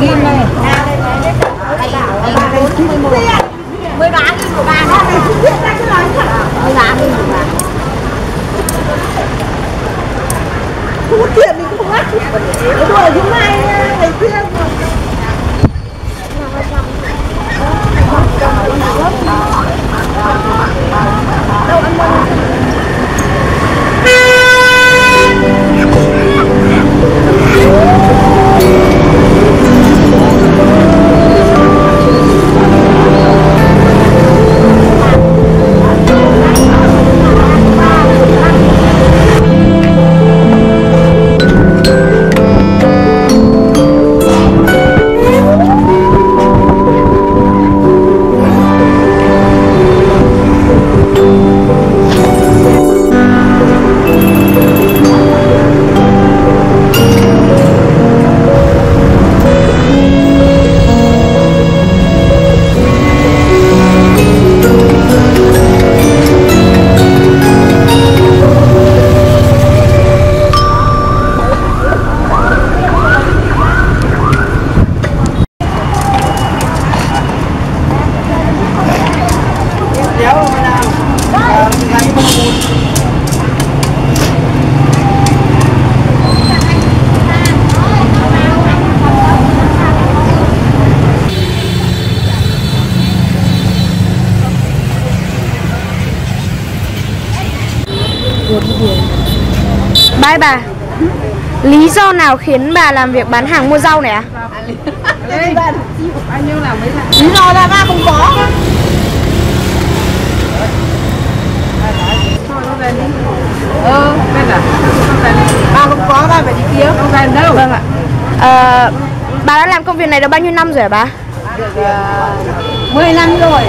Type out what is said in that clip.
nghìn này mười ba nghìn của bà đó mười ba nghìn của bà không có tiền mình không mất, tiền rồi chúng mai ngày kia Bye bà. Lý do nào khiến bà làm việc bán hàng mua rau này à? Mấy thằng Lý do là ba không có Ờ, bên à Ba không có, kiếm Không về đâu. Vâng ạ. Ờ, Bà đã làm công việc này được bao nhiêu năm rồi hả bà? Được uh, 10 năm rồi